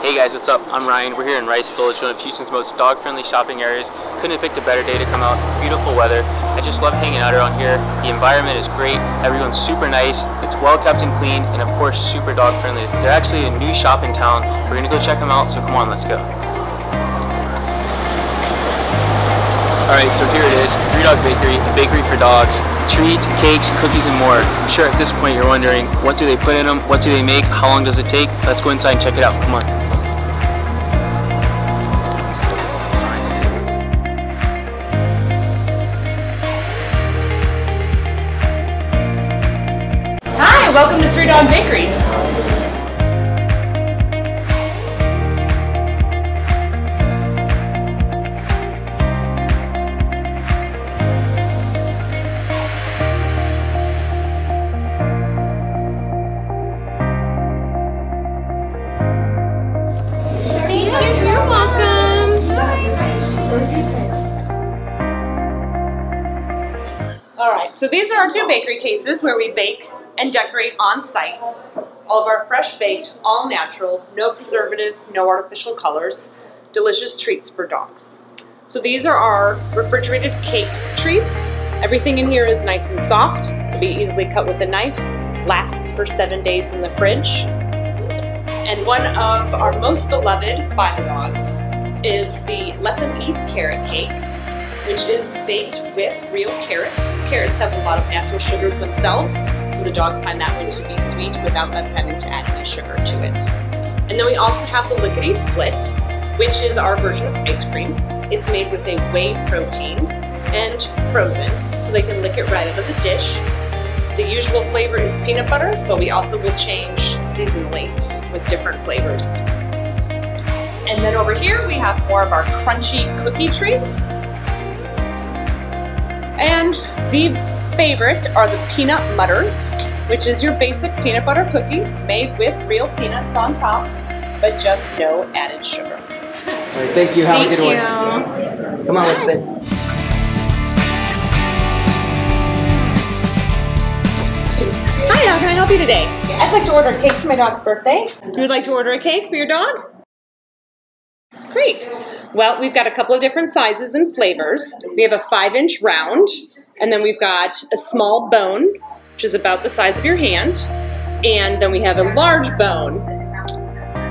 Hey guys, what's up? I'm Ryan. We're here in Rice Village, one of Houston's most dog-friendly shopping areas. Couldn't have picked a better day to come out. Beautiful weather. I just love hanging out around here. The environment is great. Everyone's super nice. It's well kept and clean, and of course, super dog-friendly. They're actually a new shop in town. We're gonna go check them out. So come on, let's go. Alright, so here it is, Three Dog Bakery, a bakery for dogs. Treats, cakes, cookies, and more. I'm sure at this point you're wondering, what do they put in them? What do they make? How long does it take? Let's go inside and check it out. Come on. Welcome to Three Dog Bakery. You're welcome. All right, so these are our two bakery cases where we bake and decorate on site. All of our fresh baked, all natural, no preservatives, no artificial colors, delicious treats for dogs. So these are our refrigerated cake treats. Everything in here is nice and soft, can be easily cut with a knife, lasts for seven days in the fridge. And one of our most beloved by the dogs is the Let Them Eat carrot cake, which is baked with real carrots. Carrots have a lot of natural sugars themselves, so the dogs find that one to be sweet without us having to add any sugar to it. And then we also have the Lickety Split, which is our version of ice cream. It's made with a whey protein and frozen, so they can lick it right out of the dish. The usual flavor is peanut butter, but we also will change seasonally with different flavors. And then over here we have more of our crunchy cookie treats. And the favorite are the peanut mutters, which is your basic peanut butter cookie made with real peanuts on top, but just no added sugar. All right, thank you. Have Thank a good you. one. Come on, let's stay. Hi, how can I help you today? I'd like to order a cake for my dog's birthday. You would like to order a cake for your dog? Great. Well, we've got a couple of different sizes and flavors. We have a five inch round, and then we've got a small bone, which is about the size of your hand, and then we have a large bone.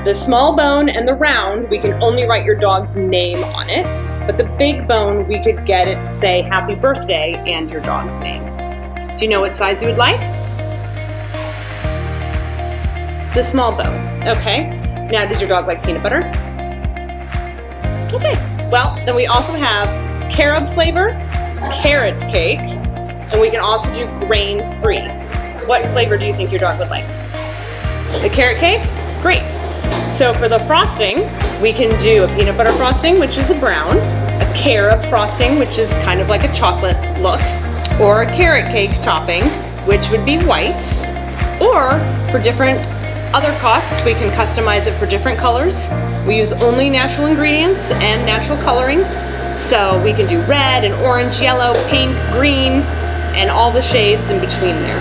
The small bone and the round, we can only write your dog's name on it, but the big bone, we could get it to say happy birthday and your dog's name. Do you know what size you would like? The small bone. Okay. Now, does your dog like peanut butter? Okay. Well, then we also have carob flavor, carrot cake, and we can also do grain free. What flavor do you think your dog would like? The carrot cake? Great. So for the frosting, we can do a peanut butter frosting, which is a brown, a carob frosting, which is kind of like a chocolate look, or a carrot cake topping, which would be white, or for different other costs, we can customize it for different colors. We use only natural ingredients and natural coloring. So we can do red and orange, yellow, pink, green, and all the shades in between there.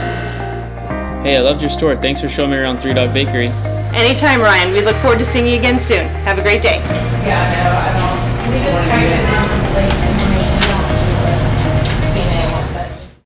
Hey, I loved your store. Thanks for showing me around Three Dog Bakery. Anytime, Ryan. We look forward to seeing you again soon. Have a great day. Yeah, no, I don't. We just typed it in late